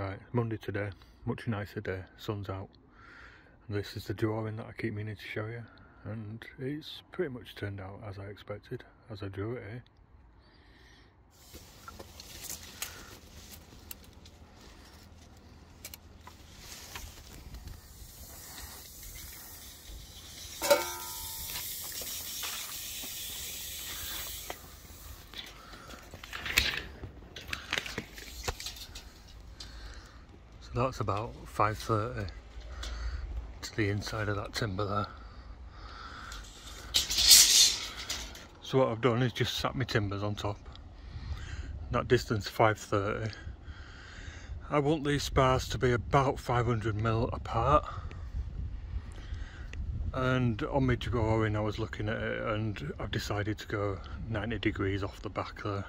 Right, Monday today, much nicer day, sun's out. This is the drawing that I keep meaning to show you. And it's pretty much turned out as I expected, as I drew it, eh? So that's about 5.30 to the inside of that timber there. So what I've done is just sat my timbers on top. That distance 5.30. I want these spars to be about 500 mil apart. And on my drawing I was looking at it and I've decided to go 90 degrees off the back there.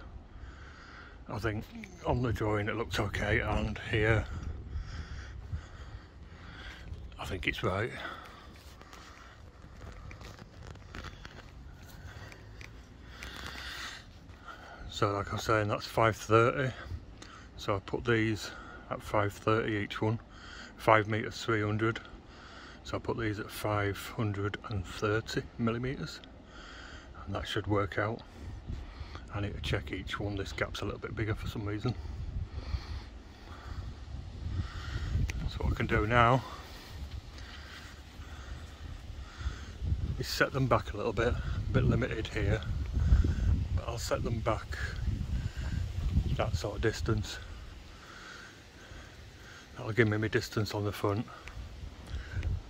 I think on the drawing it looks okay and here think it's right. So like I was saying, that's 530. So I put these at 530 each one, 5 metres 300. So I put these at 530 millimetres and that should work out. I need to check each one, this gap's a little bit bigger for some reason. So what I can do now set them back a little bit, a bit limited here, but I'll set them back that sort of distance. That'll give me my distance on the front.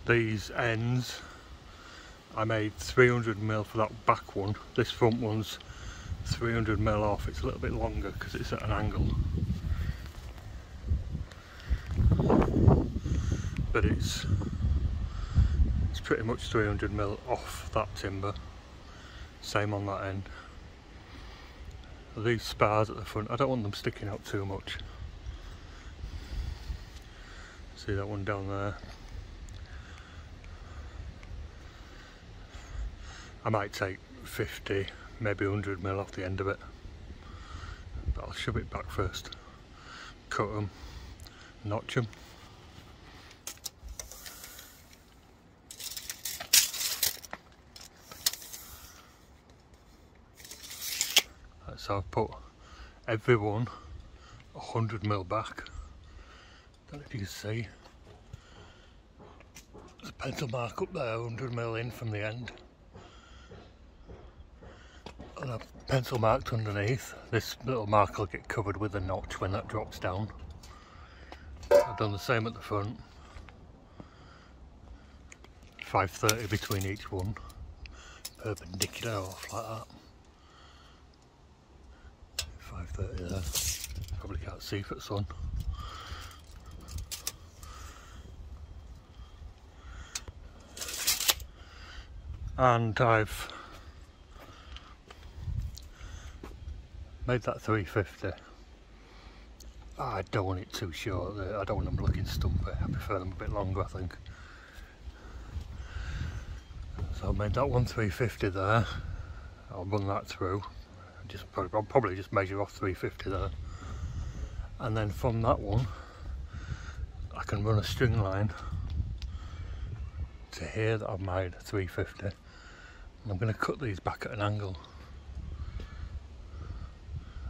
These ends, I made 300mm for that back one. This front one's 300mm off. It's a little bit longer because it's at an angle. But it's pretty much 300 mil off that timber. Same on that end. These spars at the front I don't want them sticking out too much. See that one down there? I might take 50 maybe 100 mil off the end of it. But I'll shove it back first. Cut them notch them I've put everyone 100 mil back. Don't know if you can see. There's a pencil mark up there 100 mil in from the end. And I've pencil marked underneath. This little mark will get covered with a notch when that drops down. I've done the same at the front. 530 between each one. Perpendicular off like that 5.30 there. Probably can't see if it's on. And I've made that 350. I don't want it too short, uh, I don't want them looking stumpy, I prefer them a bit longer I think. So I made that one 350 there, I'll run that through just probably, I'll probably just measure off 350 there. And then from that one I can run a string line to here that I've made 350 and I'm going to cut these back at an angle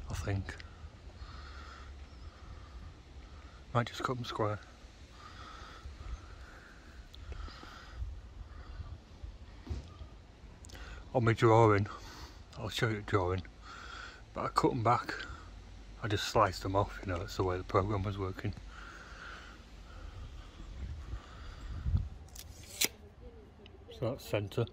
I think. Might just cut them square. On my drawing I'll show you the drawing but I cut them back. I just sliced them off you know that's the way the program was working. So that's centre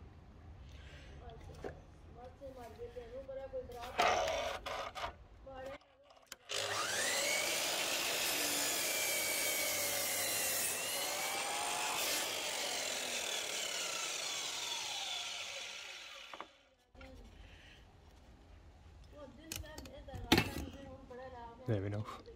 There we go.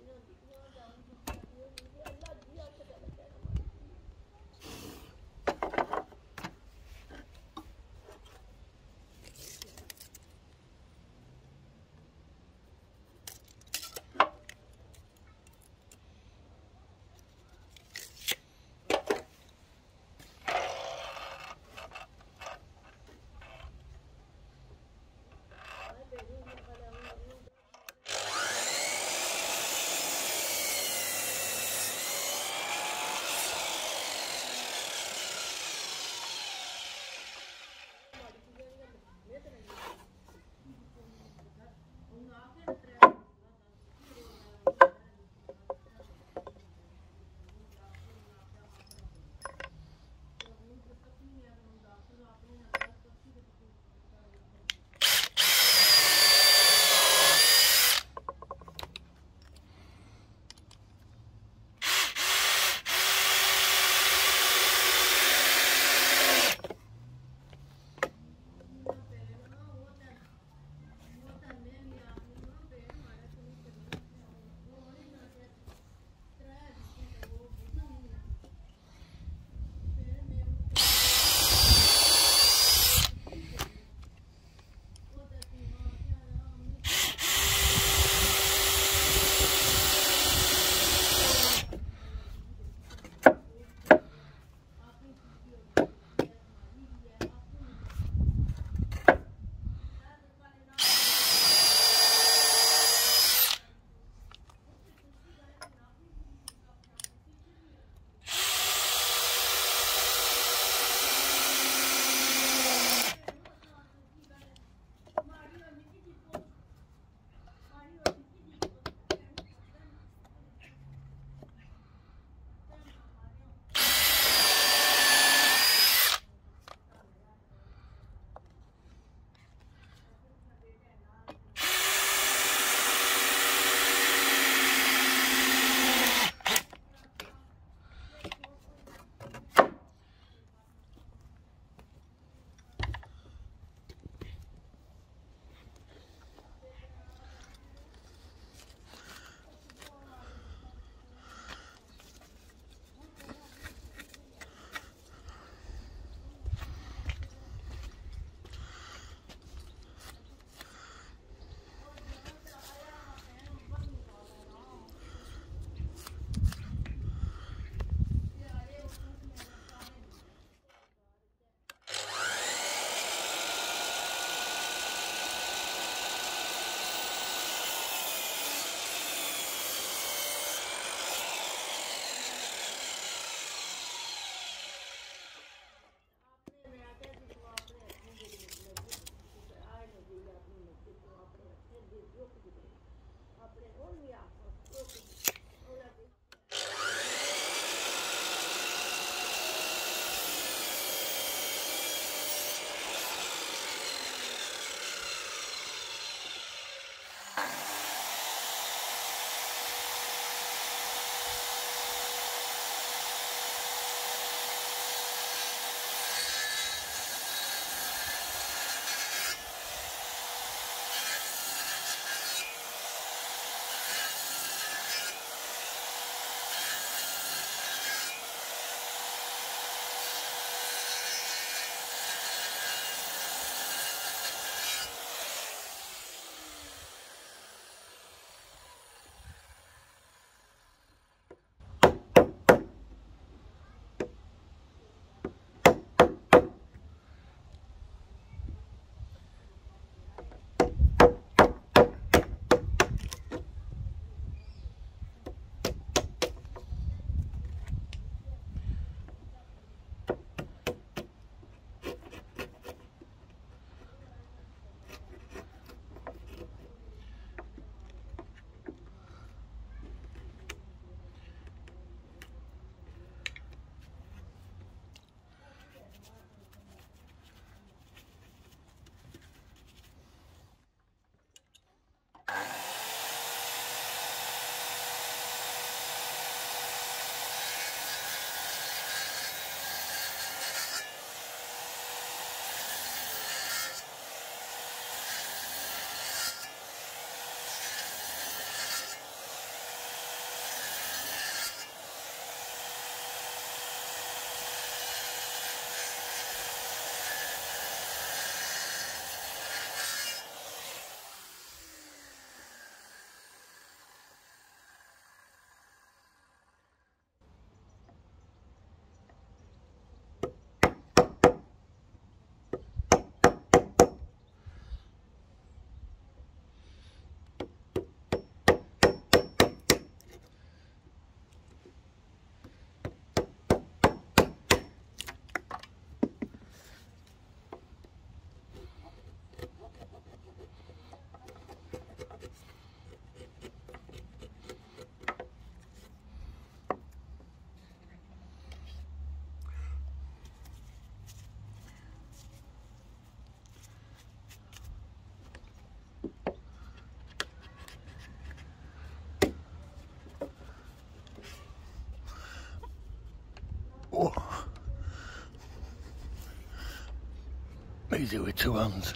Easy with two hands.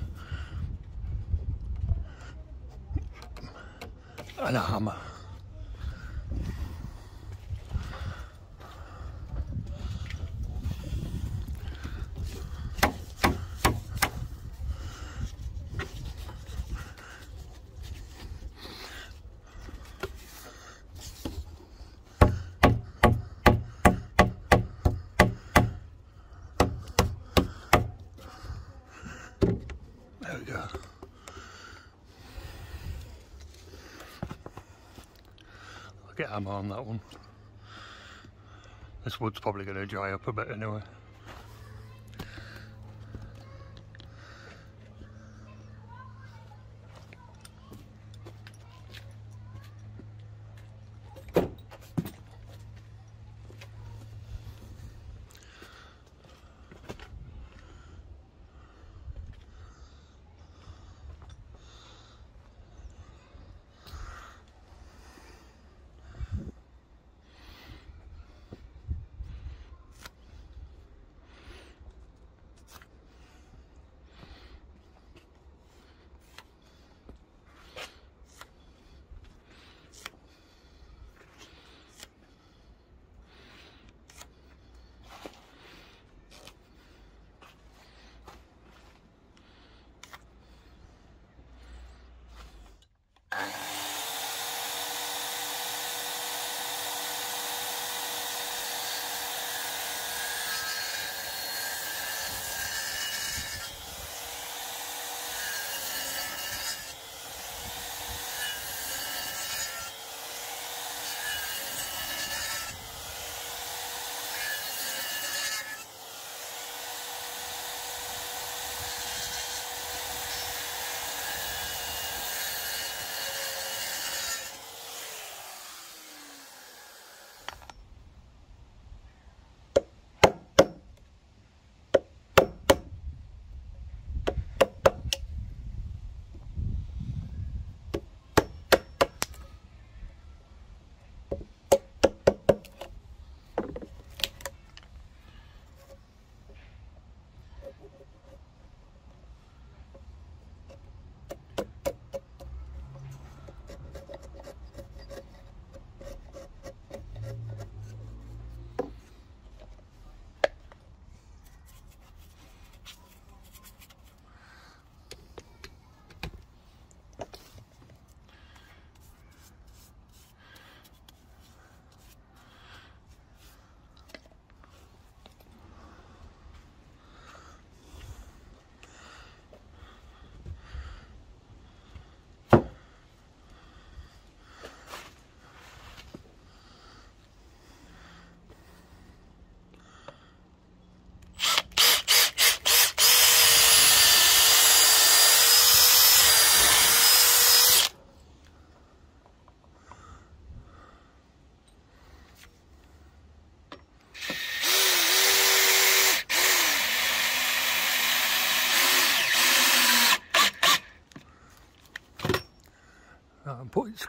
And a hammer. Hammer on that one. This wood's probably going to dry up a bit anyway.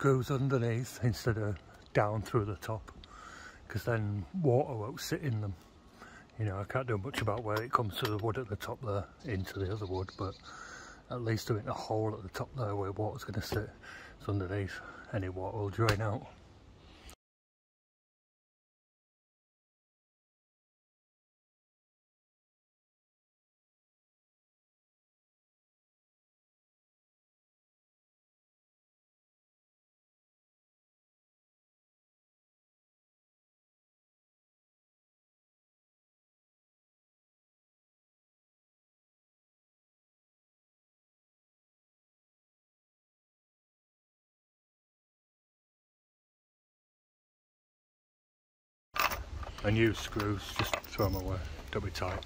Screws underneath instead of down through the top because then water won't sit in them. You know, I can't do much about where it comes to the wood at the top there into the other wood, but at least doing a hole at the top there where water's going to sit. It's underneath, any water will drain out. And use screws, just throw them away, don't be tight.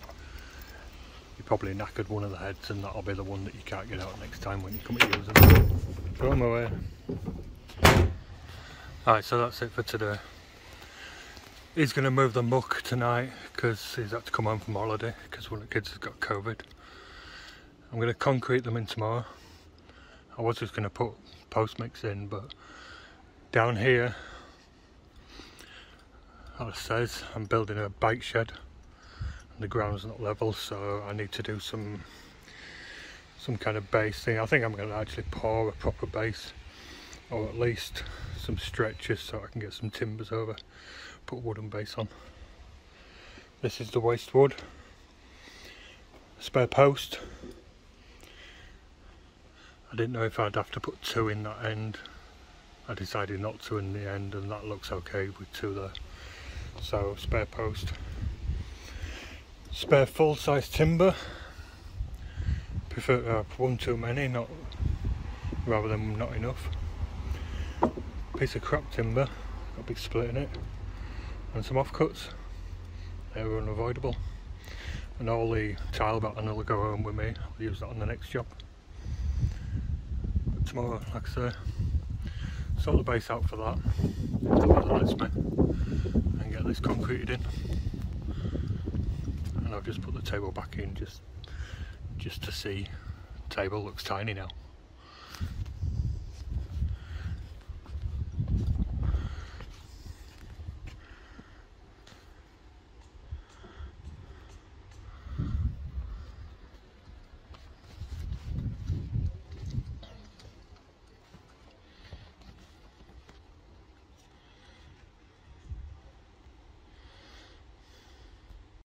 You probably knackered one of the heads and that'll be the one that you can't get out next time when you come to use them. Throw them away. Alright, so that's it for today. He's going to move the muck tonight because he's had to come home from holiday because one of the kids has got COVID. I'm going to concrete them in tomorrow. I was just going to put post mix in but down here as says I'm building a bike shed and the ground's not level so I need to do some some kind of base thing. I think I'm going to actually pour a proper base or at least some stretches so I can get some timbers over, put wooden base on. This is the waste wood, spare post. I didn't know if I'd have to put two in that end. I decided not to in the end and that looks okay with two there. So spare post. Spare full size timber prefer have one too many, not rather than not enough. Piece of crap timber, got a big split in it, and some offcuts. They were unavoidable. And all the tile batten will go home with me. I'll use that on the next job. But tomorrow, like I say, sort the base out for that. Lets me, this concreted in. And I've just put the table back in just just to see. Table looks tiny now.